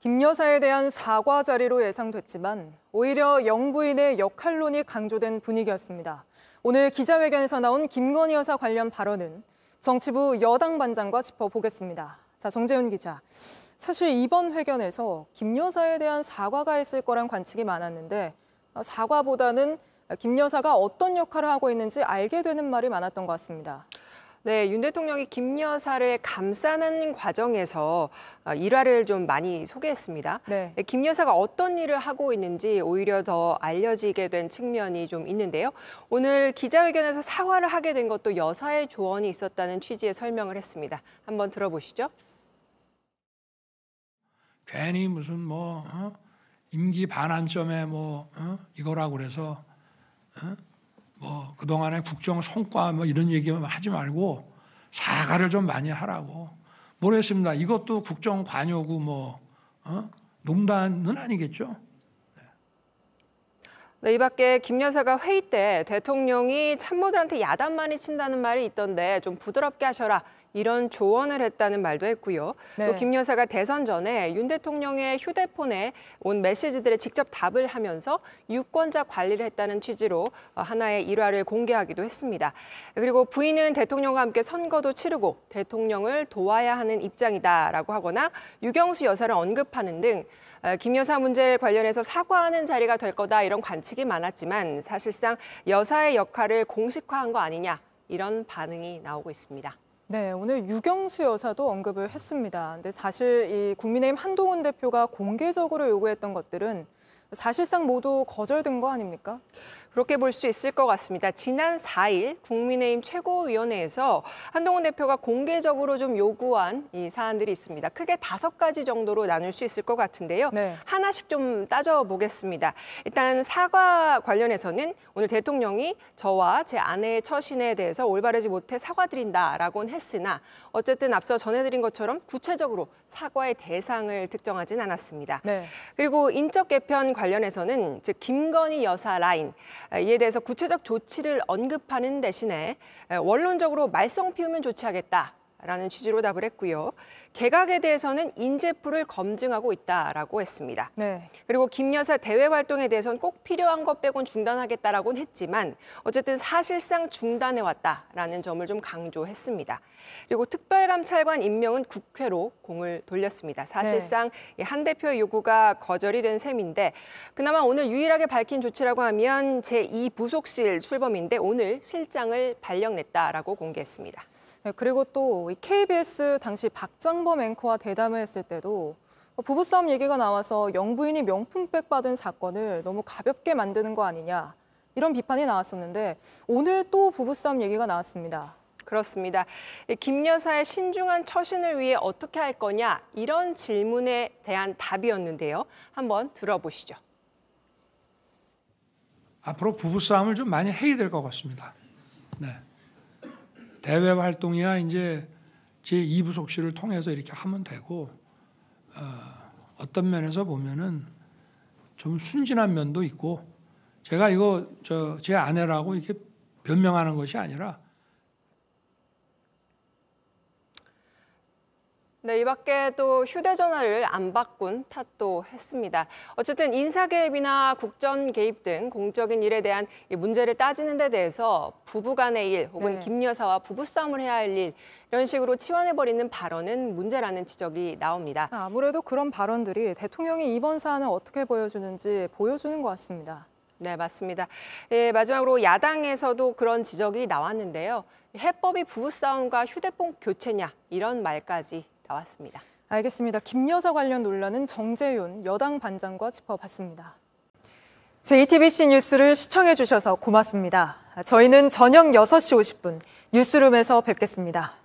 김 여사에 대한 사과 자리로 예상됐지만 오히려 영부인의 역할론이 강조된 분위기였습니다. 오늘 기자회견에서 나온 김건희 여사 관련 발언은 정치부 여당 반장과 짚어보겠습니다. 자, 정재훈 기자. 사실 이번 회견에서 김 여사에 대한 사과가 있을 거란 관측이 많았는데 사과보다는 김 여사가 어떤 역할을 하고 있는지 알게 되는 말이 많았던 것 같습니다. 네, 윤 대통령이 김 여사를 감싸는 과정에서 어, 일화를 좀 많이 소개했습니다. 네. 김 여사가 어떤 일을 하고 있는지 오히려 더 알려지게 된 측면이 좀 있는데요. 오늘 기자회견에서 사과를 하게 된 것도 여사의 조언이 있었다는 취지의 설명을 했습니다. 한번 들어보시죠. 괜히 무슨 뭐 어? 임기 반환점에 뭐 어? 이거라고 그래서 어? 뭐 그동안의 국정 성과 뭐 이런 얘기만 하지 말고 사과를 좀 많이 하라고 모르겠습니다. 이것도 국정 관여구 뭐 어? 농단은 아니겠죠. 네, 이 밖에 김 여사가 회의 때 대통령이 참모들한테 야단 많이 친다는 말이 있던데 좀 부드럽게 하셔라. 이런 조언을 했다는 말도 했고요. 네. 또김 여사가 대선 전에 윤 대통령의 휴대폰에 온 메시지들에 직접 답을 하면서 유권자 관리를 했다는 취지로 하나의 일화를 공개하기도 했습니다. 그리고 부인은 대통령과 함께 선거도 치르고 대통령을 도와야 하는 입장이다라고 하거나 유경수 여사를 언급하는 등 김 여사 문제 관련해서 사과하는 자리가 될 거다 이런 관측이 많았지만 사실상 여사의 역할을 공식화한 거 아니냐 이런 반응이 나오고 있습니다. 네, 오늘 유경수 여사도 언급을 했습니다. 근데 사실 이 국민의힘 한동훈 대표가 공개적으로 요구했던 것들은 사실상 모두 거절된 거 아닙니까? 그렇게 볼 수 있을 것 같습니다. 지난 4일 국민의힘 최고위원회에서 한동훈 대표가 공개적으로 좀 요구한 이 사안들이 있습니다. 크게 다섯 가지 정도로 나눌 수 있을 것 같은데요. 네. 하나씩 좀 따져보겠습니다. 일단 사과 관련해서는 오늘 대통령이 저와 제 아내의 처신에 대해서 올바르지 못해 사과드린다라고는 했으나 어쨌든 앞서 전해드린 것처럼 구체적으로 사과의 대상을 특정하진 않았습니다. 네. 그리고 인적 개편 관련해서는 즉 김건희 여사 라인 이에 대해서 구체적 조치를 언급하는 대신에 원론적으로 말썽 피우면 조치하겠다. 라는 취지로 답을 했고요. 개각에 대해서는 인재풀을 검증하고 있다라고 했습니다. 네. 그리고 김 여사 대외 활동에 대해서는 꼭 필요한 것 빼곤 중단하겠다라고는 했지만 어쨌든 사실상 중단해 왔다라는 점을 좀 강조했습니다. 그리고 특별감찰관 임명은 국회로 공을 돌렸습니다. 사실상 네. 한 대표의 요구가 거절이 된 셈인데 그나마 오늘 유일하게 밝힌 조치라고 하면 제2 부속실 출범인데 오늘 실장을 발령냈다라고 공개했습니다. 네, 그리고 또 KBS 당시 박장범 앵커와 대담을 했을 때도 부부싸움 얘기가 나와서 영부인이 명품백 받은 사건을 너무 가볍게 만드는 거 아니냐 이런 비판이 나왔었는데 오늘 또 부부싸움 얘기가 나왔습니다. 그렇습니다. 김 여사의 신중한 처신을 위해 어떻게 할 거냐 이런 질문에 대한 답이었는데요. 한번 들어보시죠. 앞으로 부부싸움을 좀 많이 해야 될 것 같습니다. 네. 대외 활동이야 이제 제 2부속실을 통해서 이렇게 하면 되고 어, 떤 면에서 보면은 좀 순진한 면도 있고 제가 이거 저 제 아내라고 이렇게 변명하는 것이 아니라 네, 이 밖에 또 휴대전화를 안 바꾼 탓도 했습니다. 어쨌든 인사 개입이나 국정 개입 등 공적인 일에 대한 문제를 따지는 데 대해서 부부 간의 일 혹은 네. 김 여사와 부부싸움을 해야 할 일 이런 식으로 치환해버리는 발언은 문제라는 지적이 나옵니다. 아무래도 그런 발언들이 대통령이 이번 사안을 어떻게 보여주는지 보여주는 것 같습니다. 네, 맞습니다. 예, 마지막으로 야당에서도 그런 지적이 나왔는데요. 해법이 부부싸움과 휴대폰 교체냐 이런 말까지 나왔습니다. 알겠습니다. 김 여사 관련 논란은 정재윤 여당 반장과 짚어봤습니다. JTBC 뉴스를 시청해 주셔서 고맙습니다. 저희는 저녁 6시 50분 뉴스룸에서 뵙겠습니다.